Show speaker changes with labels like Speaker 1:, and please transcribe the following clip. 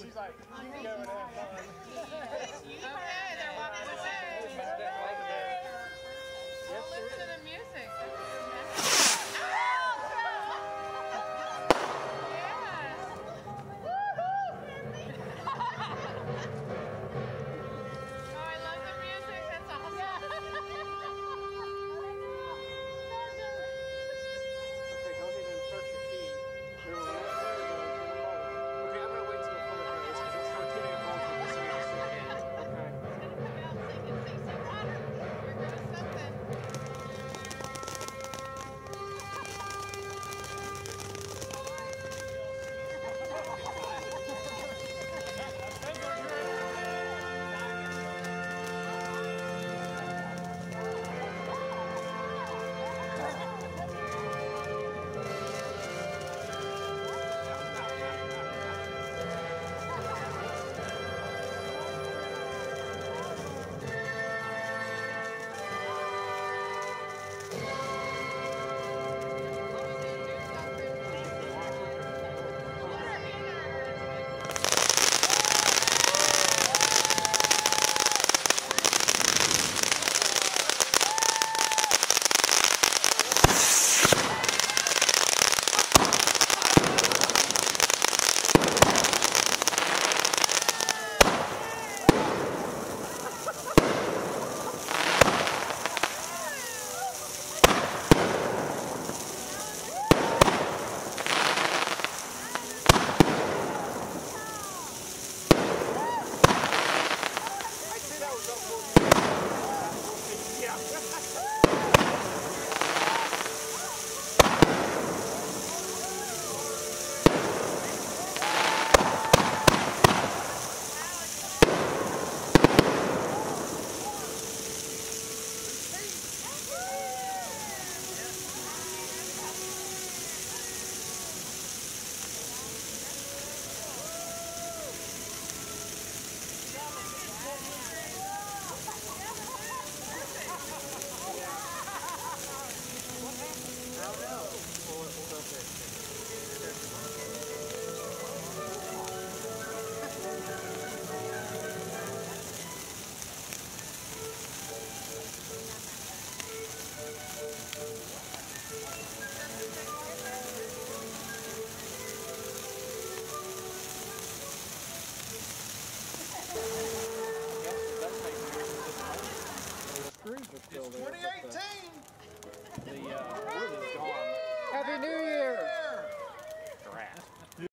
Speaker 1: She's like, you can go and have fun.